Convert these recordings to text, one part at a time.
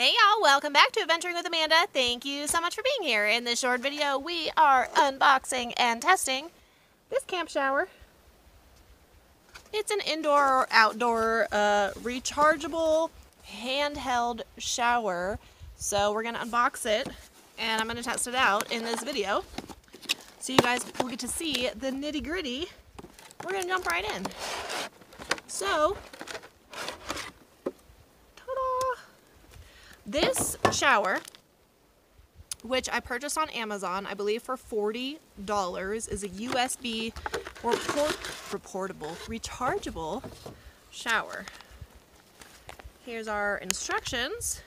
Hey y'all, welcome back to Adventuring with Amanda. Thank you so much for being here. In this short video, we are unboxing and testing this camp shower. It's an indoor or outdoor uh, rechargeable handheld shower. So we're gonna unbox it and I'm gonna test it out in this video. So you guys will get to see the nitty gritty. We're gonna jump right in. So This shower, which I purchased on Amazon, I believe for $40, is a USB report, reportable, rechargeable shower. Here's our instructions.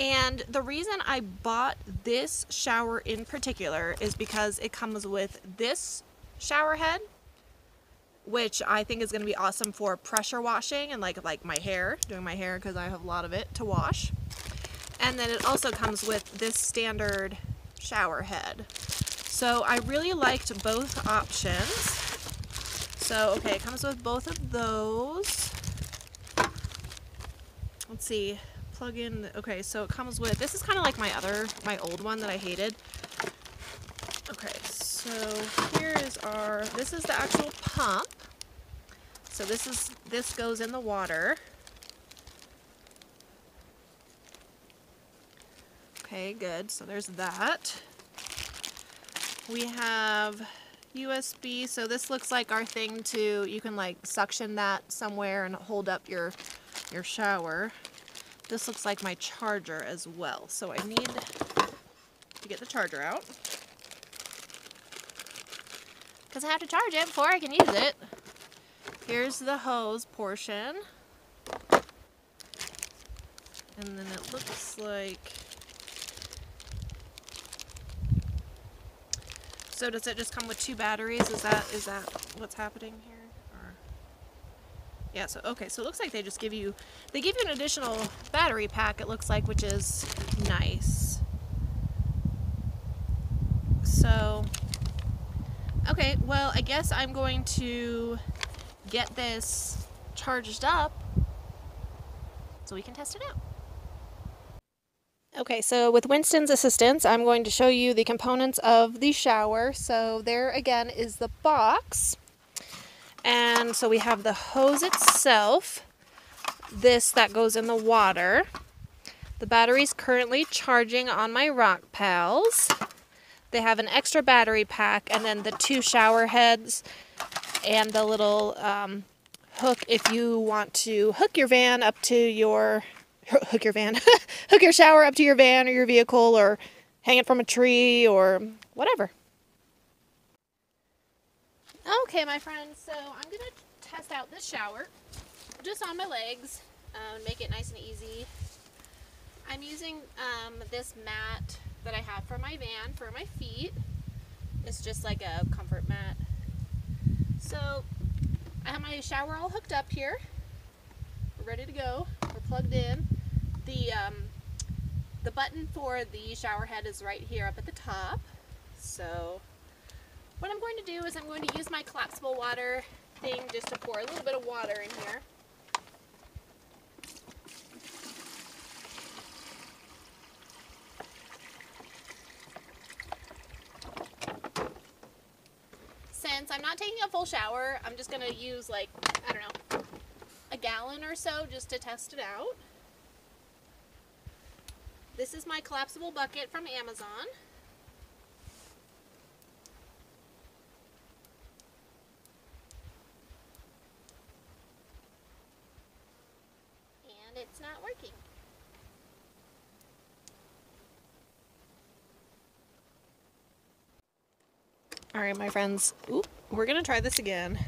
And the reason I bought this shower in particular is because it comes with this shower head, which I think is going to be awesome for pressure washing and like like my hair, doing my hair because I have a lot of it to wash. And then it also comes with this standard shower head. So I really liked both options. So, okay, it comes with both of those. Let's see, plug in, okay, so it comes with, this is kind of like my other, my old one that I hated. Okay, so here is our, this is the actual pump. So this is, this goes in the water. Okay, good. So there's that. We have USB. So this looks like our thing to, you can like suction that somewhere and hold up your, your shower. This looks like my charger as well. So I need to get the charger out. Because I have to charge it before I can use it. Here's the hose portion. And then it looks like So does it just come with two batteries? Is that is that what's happening here? Or yeah. So okay. So it looks like they just give you they give you an additional battery pack. It looks like, which is nice. So okay. Well, I guess I'm going to get this charged up so we can test it out. Okay, so with Wynston's assistance, I'm going to show you the components of the shower. So there again is the box. And so we have the hose itself, this that goes in the water. The battery's currently charging on my Rockpals. They have an extra battery pack and then the two shower heads and the little um, hook if you want to hook your van up to your hook your van, hook your shower up to your van or your vehicle or hang it from a tree or whatever. Okay, my friends, so I'm going to test out this shower just on my legs, um, make it nice and easy. I'm using um, this mat that I have for my van for my feet. It's just like a comfort mat. So I have my shower all hooked up here. We're ready to go. We're plugged in. The, um, the button for the shower head is right here up at the top. So what I'm going to do is I'm going to use my collapsible water thing just to pour a little bit of water in here. Since I'm not taking a full shower, I'm just going to use like, I don't know, a gallon or so just to test it out. This is my collapsible bucket from Amazon. And it's not working. All right, my friends, Oop, we're gonna try this again.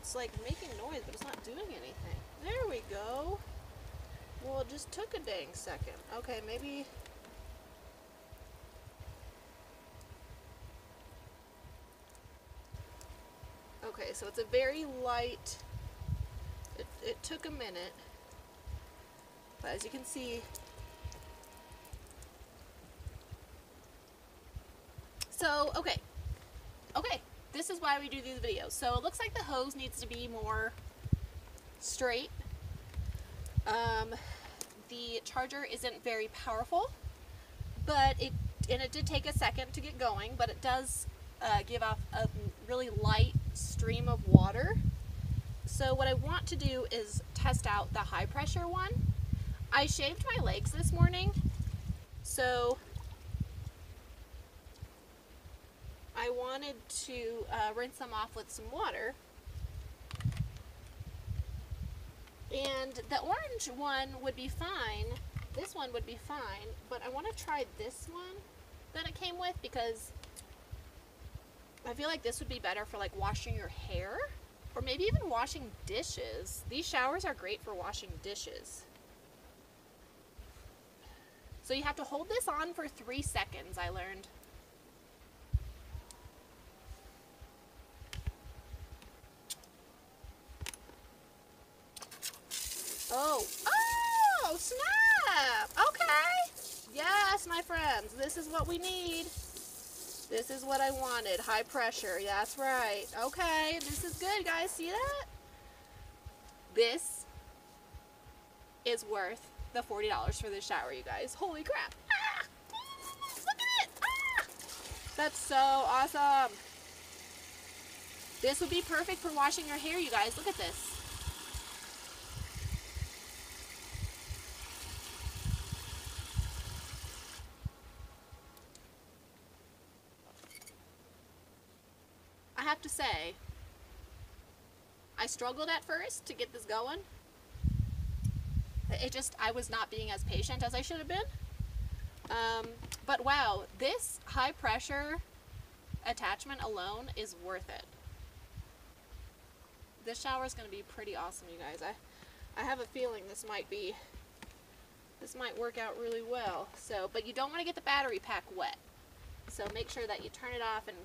It's like making noise, but it's not doing anything. There we go. Well, it just took a dang second. Okay, maybe... Okay, so it's a very light... It, it took a minute. But as you can see... So, okay. This is why we do these videos. So it looks like the hose needs to be more straight. Um, the charger isn't very powerful, but it and it did take a second to get going, but it does uh, give off a really light stream of water. So what I want to do is test out the high pressure one. I shaved my legs this morning, so I wanted to uh, rinse them off with some water. And the orange one would be fine. This one would be fine, but I want to try this one that it came with because I feel like this would be better for like washing your hair or maybe even washing dishes. These showers are great for washing dishes. So you have to hold this on for three seconds, I learned. Oh, oh, snap! Okay. Yes, my friends, this is what we need. This is what I wanted, high pressure, that's right. Okay, this is good, guys, see that? This is worth the $40 for this shower, you guys. Holy crap. Ah! Look at it. Ah! That's so awesome. This would be perfect for washing your hair, you guys. Look at this. have to say, I struggled at first to get this going. It just, I was not being as patient as I should have been. Um, but wow, this high pressure attachment alone is worth it. This shower is going to be pretty awesome, you guys. I, I have a feeling this might be, this might work out really well. So, but you don't want to get the battery pack wet. So make sure that you turn it off and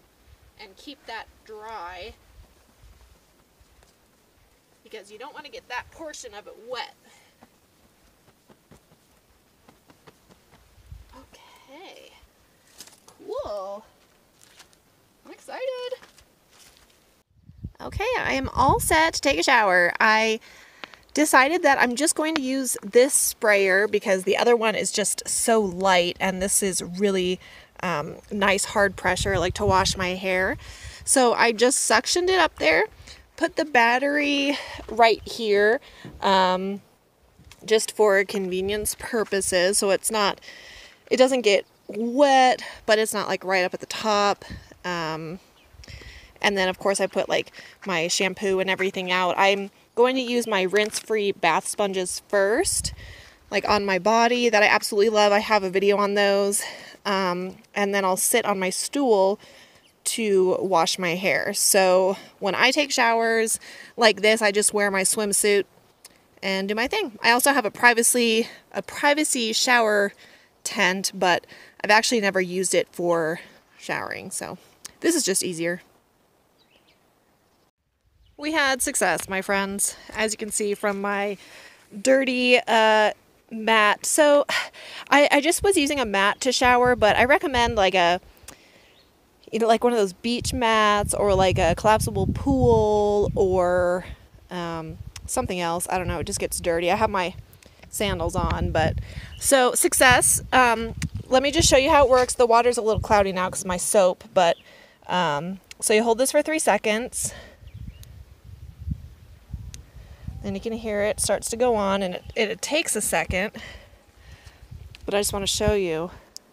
and keep that dry because you don't want to get that portion of it wet. Okay, cool. I'm excited. Okay, I am all set to take a shower. I decided that I'm just going to use this sprayer because the other one is just so light and this is really um, nice hard pressure like to wash my hair. So I just suctioned it up there, put the battery right here um, just for convenience purposes. So it's not, it doesn't get wet, but it's not like right up at the top. Um, and then of course I put like my shampoo and everything out. I'm going to use my rinse-free bath sponges first like on my body that I absolutely love. I have a video on those. Um, and then I'll sit on my stool to wash my hair. So when I take showers like this, I just wear my swimsuit and do my thing. I also have a privacy a privacy shower tent, but I've actually never used it for showering. So this is just easier. We had success, my friends, as you can see from my dirty uh, mat. So I, I just was using a mat to shower, but I recommend like a you know, like one of those beach mats or like a collapsible pool or um, something else. I don't know. It just gets dirty. I have my sandals on, but so success. Um, let me just show you how it works. The water's a little cloudy now because my soap, but um, so you hold this for three seconds. And you can hear it starts to go on and it, it, it takes a second. But I just want to show you.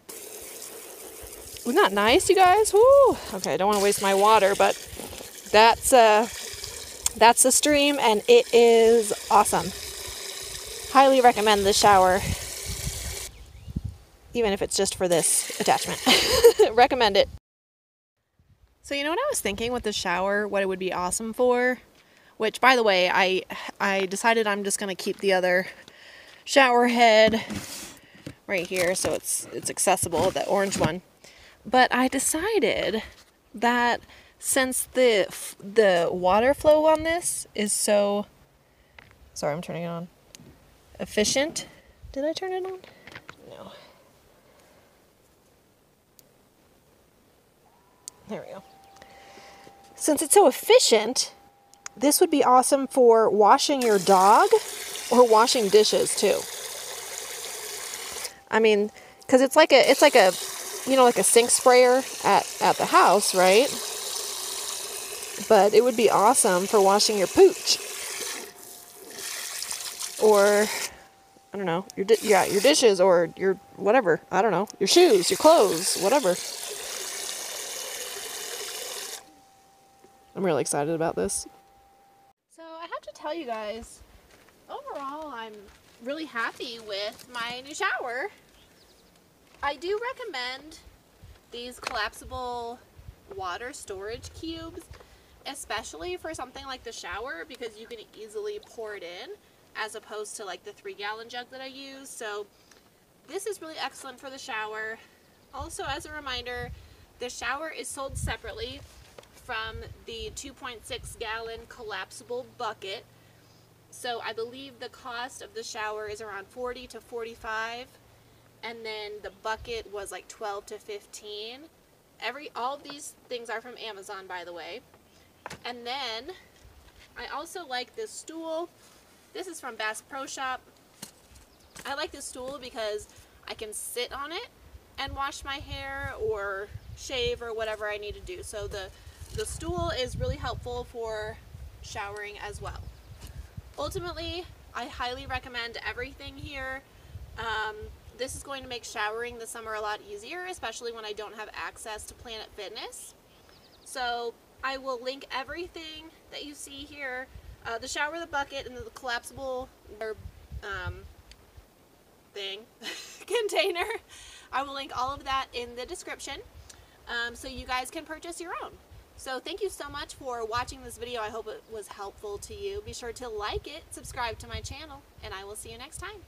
Isn't that nice, you guys? Woo! Okay, I don't want to waste my water, but that's uh that's the stream and it is awesome. Highly recommend the shower. Even if it's just for this attachment. recommend it. So you know what I was thinking with the shower, what it would be awesome for? Which by the way, I I decided I'm just going to keep the other shower head right here so it's it's accessible, the orange one. But I decided that since the the water flow on this is so sorry, I'm turning it on. Efficient. Did I turn it on? No. There we go. Since it's so efficient, this would be awesome for washing your dog or washing dishes too. I mean, cuz it's like a it's like a you know like a sink sprayer at at the house, right? But it would be awesome for washing your pooch. Or I don't know, your di- yeah, your dishes or your whatever. I don't know, your shoes, your clothes, whatever. I'm really excited about this. Have to tell you guys, overall, I'm really happy with my new shower. I do recommend these collapsible water storage cubes, especially for something like the shower because you can easily pour it in as opposed to like the three gallon jug that I use. So this is really excellent for the shower. Also, as a reminder, the shower is sold separately from the 2.6 gallon collapsible bucket. So I believe the cost of the shower is around 40 to 45 and then the bucket was like 12 to 15. Every all these things are from Amazon by the way. And then I also like this stool this is from Bass Pro Shop. I like this stool because I can sit on it and wash my hair or shave or whatever I need to do. So the, the stool is really helpful for showering as well. Ultimately, I highly recommend everything here. Um, this is going to make showering the summer a lot easier, especially when I don't have access to Planet Fitness. So I will link everything that you see here uh, the shower, the bucket, and the collapsible um, thing container. I will link all of that in the description um, so you guys can purchase your own. So thank you so much for watching this video. I hope it was helpful to you. Be sure to like it, subscribe to my channel, and I will see you next time.